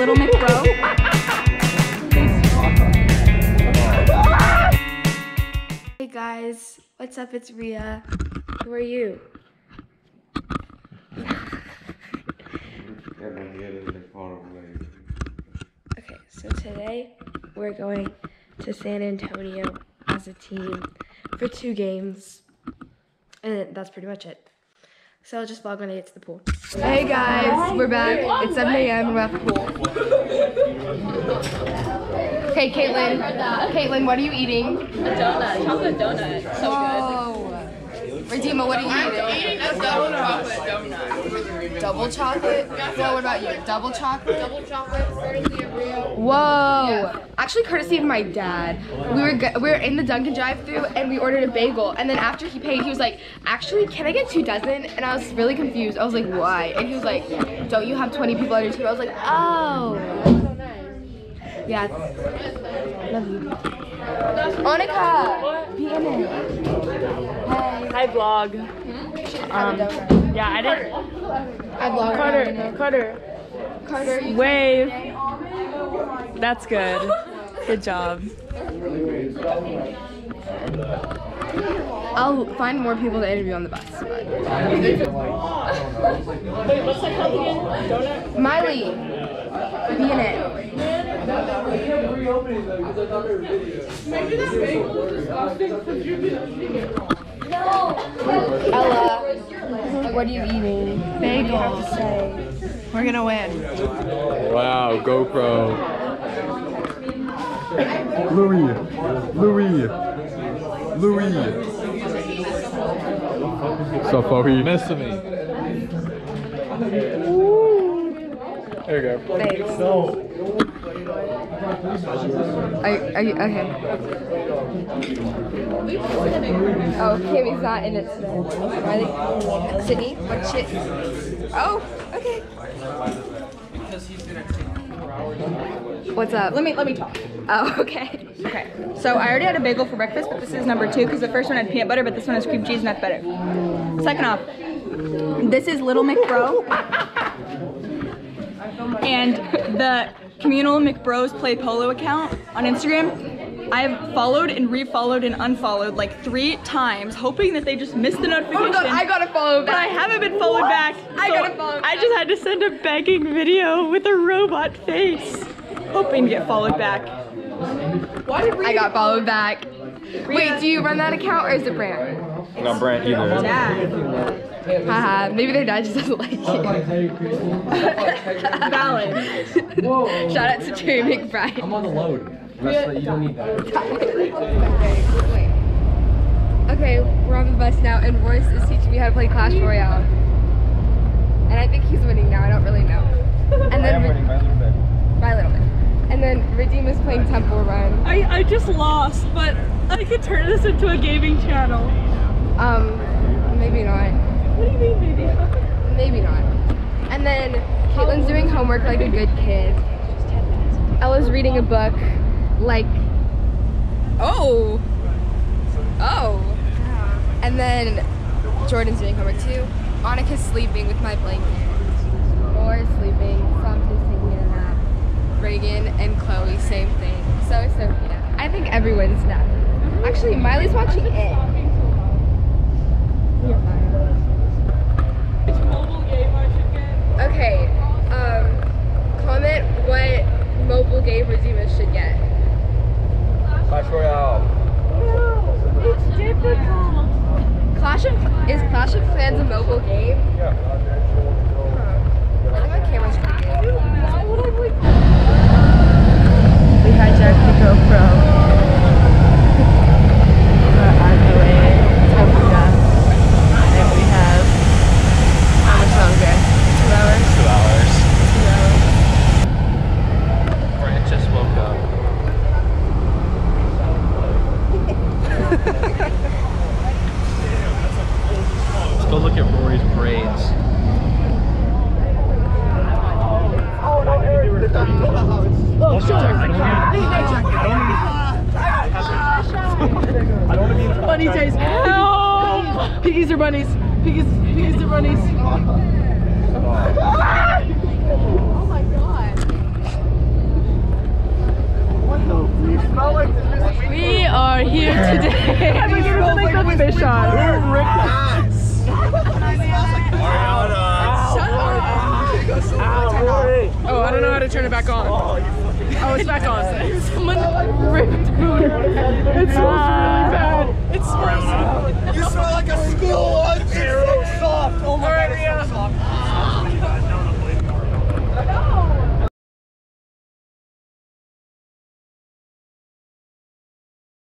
Little McBro. Hey guys, what's up? It's Riya. Who are you? Okay, so today we're going to San Antonio as a team for two games. And that's pretty much it. So I'll just vlog when I get to the pool. Hey guys, we're back. It's 7 a.m. We're at the pool. Okay, Caitlin. Caitlin, what are you eating? A donut, chocolate donut. So Whoa. Redima, what are you eating? good. A double chocolate donut. Double chocolate? Well, what about you? Double chocolate? Double chocolate, courtesy of Rio. Whoa! Actually, courtesy of my dad. We were we were in the Dunkin' drive-through and we ordered a bagel. And then after he paid, he was like, "Actually, can I get two dozen?" And I was really confused. I was like, "Why?" And he was like, "Don't you have 20 people on your team?" I was like, "Oh." Yeah. Love you. Monica, be in it. Hey. Hi vlog. Um, yeah, I didn't. I vlog. Carter, Carter, Carter, you wave. That's good. Good job. I'll find more people to interview on the bus. but- Wait, what's that called again? Donut? Miley, be in it. Ella, what are you eating? Bagels. We're gonna win. Wow, GoPro. Louis, Louis, Louis. So far, you missing me. There you go. Thanks. Are, are you, okay. Oh, Kimmy's not in it. Riley? Sydney? What shit? Oh, okay. What's up? Let me let me talk. Oh, okay. Okay. So I already had a bagel for breakfast, but this is number two because the first one had peanut butter, but this one has cream cheese and that's better. Second off, this is Little McBro. And the communal McBros Play Polo account on Instagram, I have followed and refollowed and unfollowed like three times, hoping that they just missed the Oh notification. my god, I gotta follow but I back. haven't been followed back. I gotta follow I just had to send a begging video with a robot face, hoping to get followed back. Why did I got followed back. Wait, do you run that account or is it Brand? Not Brant either. Dad. Haha, maybe their dad just doesn't like you. Valid. Shout out to Jerry McBride. I'm on the load. Rest you don't need that. Okay, we're on the bus now, and Royce is teaching me how to play Clash Royale. And I think he's winning now. I don't really know. And then by a little bit. And then Redeem is playing Temple Run. I, I just lost, but I could turn this into a gaming channel. Um, maybe not. What do you mean, baby? Maybe not. And then Caitlin's doing homework like a good kid. Ella's reading a book like Oh. Oh. And then Jordan's doing homework too. Annika's sleeping with my blanket. Nora's sleeping. Sam's taking a nap. Reagan and Chloe, same thing. So is Sophia. I think everyone's napping. Actually, Miley's watching it. You're fine. Which mobile game I should get? Okay. Um, comment what mobile game Regina should get. Clash Royale. No, it's difficult. Clash of is Clash of Clans a mobile game? Yeah. Huh. I think my camera's pretty good. Why would I play? We hijacked the GoPro. bunnies. Help! Piggies are bunnies. Piggies, piggies are bunnies. We are here today. I'm you're the fish on. Shut up. Oh, I don't know how to turn it back on. Oh, it's back on. Someone ripped food. It smells really bad. It smells. You smell like a school